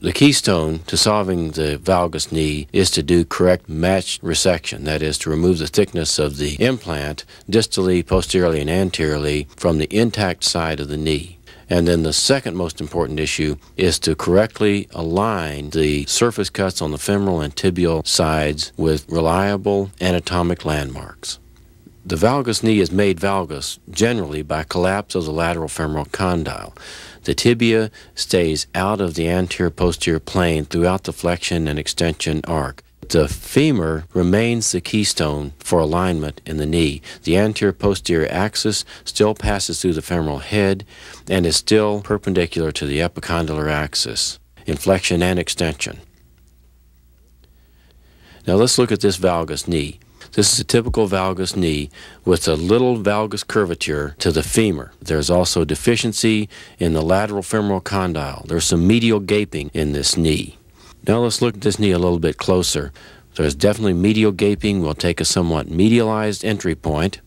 The keystone to solving the valgus knee is to do correct matched resection, that is, to remove the thickness of the implant distally, posteriorly, and anteriorly from the intact side of the knee. And then the second most important issue is to correctly align the surface cuts on the femoral and tibial sides with reliable anatomic landmarks. The valgus knee is made valgus generally by collapse of the lateral femoral condyle. The tibia stays out of the anterior posterior plane throughout the flexion and extension arc. The femur remains the keystone for alignment in the knee. The anterior posterior axis still passes through the femoral head and is still perpendicular to the epicondylar axis in flexion and extension. Now let's look at this valgus knee. This is a typical valgus knee with a little valgus curvature to the femur. There's also deficiency in the lateral femoral condyle. There's some medial gaping in this knee. Now let's look at this knee a little bit closer. There's definitely medial gaping. We'll take a somewhat medialized entry point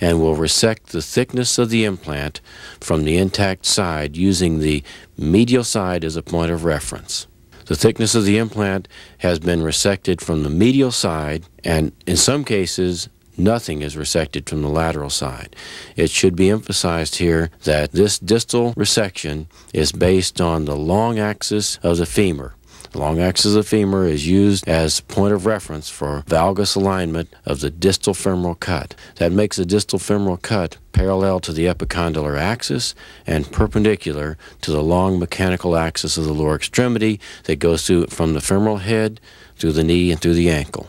and we'll resect the thickness of the implant from the intact side using the medial side as a point of reference. The thickness of the implant has been resected from the medial side, and in some cases, nothing is resected from the lateral side. It should be emphasized here that this distal resection is based on the long axis of the femur. Long axis of femur is used as point of reference for valgus alignment of the distal femoral cut. That makes the distal femoral cut parallel to the epicondylar axis and perpendicular to the long mechanical axis of the lower extremity that goes through from the femoral head through the knee and through the ankle.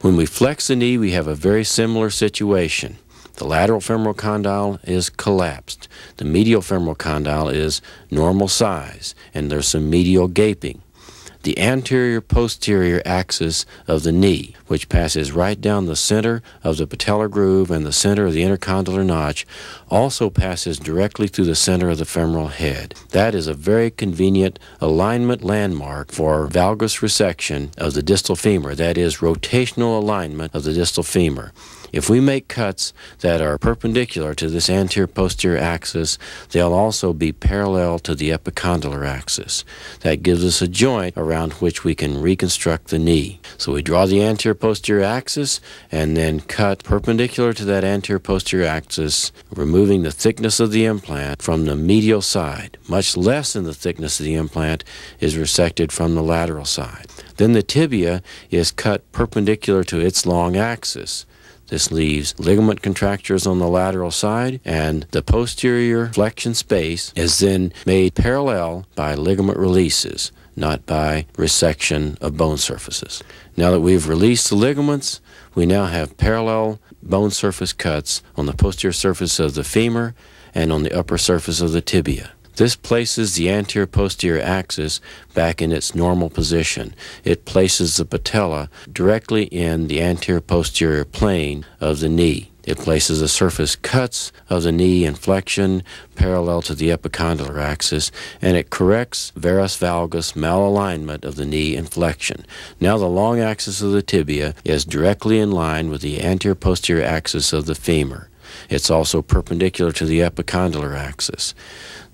When we flex the knee, we have a very similar situation. The lateral femoral condyle is collapsed. The medial femoral condyle is normal size, and there's some medial gaping the anterior posterior axis of the knee, which passes right down the center of the patellar groove and the center of the intercondylar notch, also passes directly through the center of the femoral head. That is a very convenient alignment landmark for valgus resection of the distal femur, that is, rotational alignment of the distal femur. If we make cuts that are perpendicular to this anterior posterior axis, they'll also be parallel to the epicondylar axis. That gives us a joint around which we can reconstruct the knee. So we draw the anterior posterior axis and then cut perpendicular to that anterior posterior axis, removing the thickness of the implant from the medial side. Much less than the thickness of the implant is resected from the lateral side. Then the tibia is cut perpendicular to its long axis. This leaves ligament contractures on the lateral side, and the posterior flexion space is then made parallel by ligament releases, not by resection of bone surfaces. Now that we've released the ligaments, we now have parallel bone surface cuts on the posterior surface of the femur and on the upper surface of the tibia. This places the anterior posterior axis back in its normal position. It places the patella directly in the anterior posterior plane of the knee. It places the surface cuts of the knee in flexion parallel to the epicondylar axis, and it corrects varus valgus malalignment of the knee in flexion. Now the long axis of the tibia is directly in line with the anterior posterior axis of the femur. It's also perpendicular to the epicondylar axis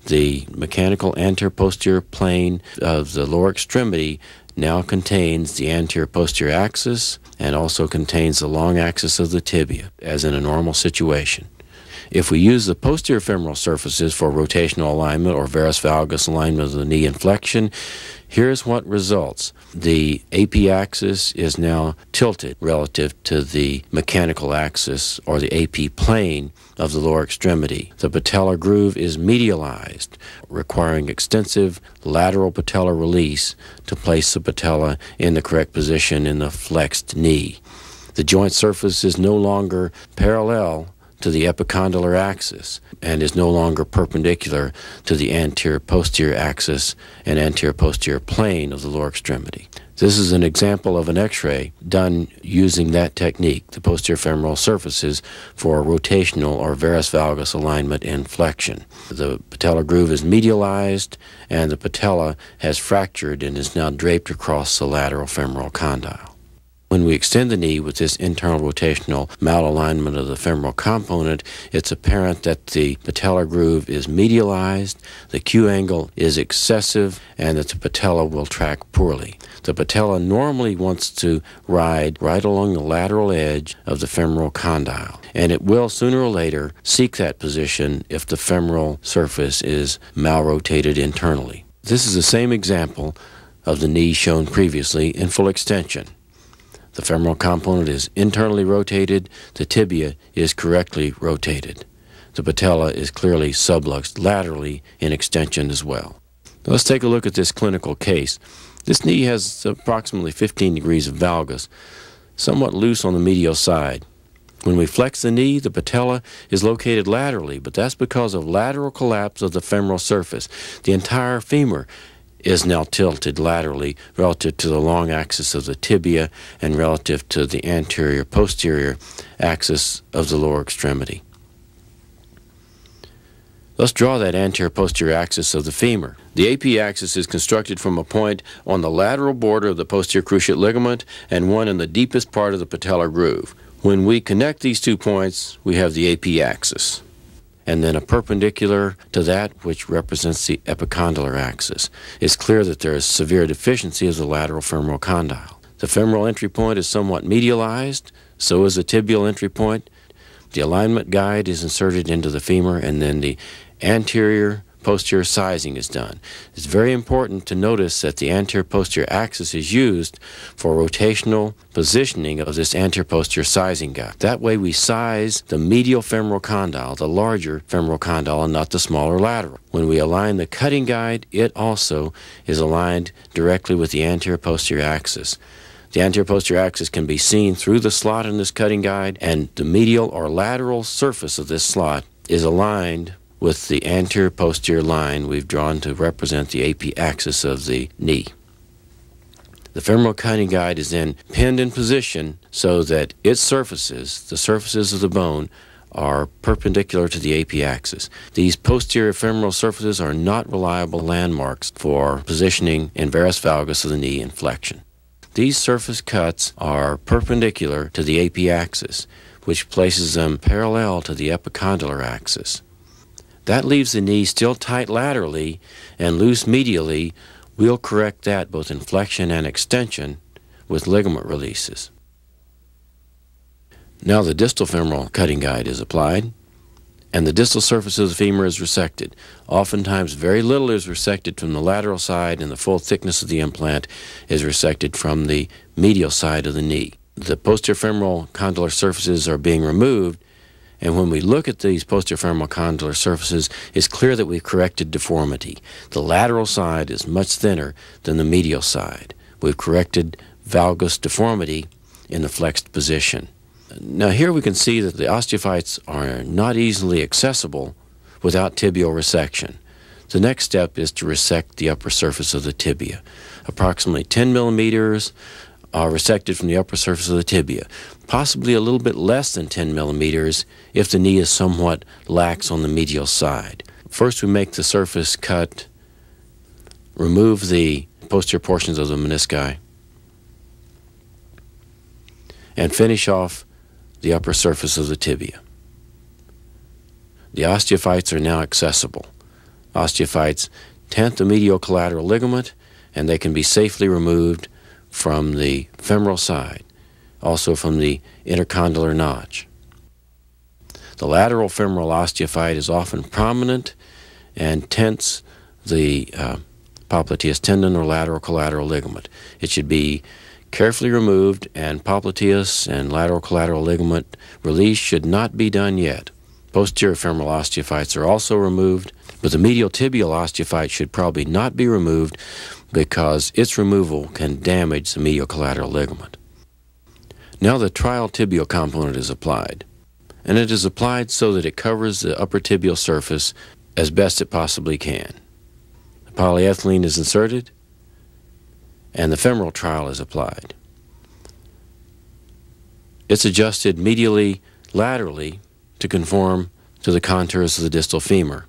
the mechanical anterior posterior plane of the lower extremity now contains the anterior posterior axis and also contains the long axis of the tibia, as in a normal situation. If we use the posterior femoral surfaces for rotational alignment or varus valgus alignment of the knee in flexion, here's what results. The AP axis is now tilted relative to the mechanical axis or the AP plane of the lower extremity. The patellar groove is medialized, requiring extensive lateral patellar release to place the patella in the correct position in the flexed knee. The joint surface is no longer parallel to the epicondylar axis and is no longer perpendicular to the anterior posterior axis and anterior posterior plane of the lower extremity. This is an example of an x-ray done using that technique, the posterior femoral surfaces, for rotational or varus valgus alignment and flexion. The patellar groove is medialized and the patella has fractured and is now draped across the lateral femoral condyle. When we extend the knee with this internal rotational malalignment of the femoral component, it's apparent that the patellar groove is medialized, the Q angle is excessive, and that the patella will track poorly. The patella normally wants to ride right along the lateral edge of the femoral condyle, and it will sooner or later seek that position if the femoral surface is malrotated internally. This is the same example of the knee shown previously in full extension. The femoral component is internally rotated, the tibia is correctly rotated. The patella is clearly subluxed laterally in extension as well. Now let's take a look at this clinical case. This knee has approximately 15 degrees of valgus, somewhat loose on the medial side. When we flex the knee, the patella is located laterally, but that's because of lateral collapse of the femoral surface. The entire femur is now tilted laterally relative to the long axis of the tibia and relative to the anterior posterior axis of the lower extremity. Let's draw that anterior posterior axis of the femur. The AP axis is constructed from a point on the lateral border of the posterior cruciate ligament and one in the deepest part of the patellar groove. When we connect these two points, we have the AP axis and then a perpendicular to that which represents the epicondylar axis. It's clear that there is severe deficiency of the lateral femoral condyle. The femoral entry point is somewhat medialized, so is the tibial entry point. The alignment guide is inserted into the femur, and then the anterior posterior sizing is done. It's very important to notice that the anterior posterior axis is used for rotational positioning of this anterior posterior sizing guide. That way we size the medial femoral condyle, the larger femoral condyle, and not the smaller lateral. When we align the cutting guide, it also is aligned directly with the anterior posterior axis. The anterior posterior axis can be seen through the slot in this cutting guide, and the medial or lateral surface of this slot is aligned with the anterior posterior line we've drawn to represent the AP axis of the knee. The femoral cutting guide is then pinned in position so that its surfaces, the surfaces of the bone, are perpendicular to the AP axis. These posterior femoral surfaces are not reliable landmarks for positioning in varus valgus of the knee in flexion. These surface cuts are perpendicular to the AP axis, which places them parallel to the epicondylar axis. That leaves the knee still tight laterally and loose medially. We'll correct that both in flexion and extension with ligament releases. Now the distal femoral cutting guide is applied and the distal surface of the femur is resected. Oftentimes very little is resected from the lateral side and the full thickness of the implant is resected from the medial side of the knee. The posterior femoral condylar surfaces are being removed and when we look at these posterior femoral condylar surfaces, it's clear that we've corrected deformity. The lateral side is much thinner than the medial side. We've corrected valgus deformity in the flexed position. Now here we can see that the osteophytes are not easily accessible without tibial resection. The next step is to resect the upper surface of the tibia. Approximately 10 millimeters are resected from the upper surface of the tibia possibly a little bit less than 10 millimeters if the knee is somewhat lax on the medial side. First, we make the surface cut, remove the posterior portions of the menisci, and finish off the upper surface of the tibia. The osteophytes are now accessible. Osteophytes tent the medial collateral ligament, and they can be safely removed from the femoral side also from the intercondylar notch. The lateral femoral osteophyte is often prominent and tents the uh, popliteus tendon or lateral collateral ligament. It should be carefully removed, and popliteus and lateral collateral ligament release should not be done yet. Posterior femoral osteophytes are also removed, but the medial tibial osteophyte should probably not be removed because its removal can damage the medial collateral ligament. Now the trial tibial component is applied, and it is applied so that it covers the upper tibial surface as best it possibly can. The polyethylene is inserted, and the femoral trial is applied. It's adjusted medially, laterally to conform to the contours of the distal femur.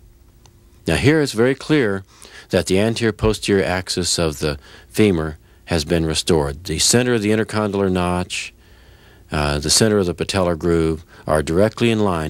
Now here it's very clear that the anterior posterior axis of the femur has been restored. The center of the intercondylar notch, uh, the center of the patellar groove are directly in line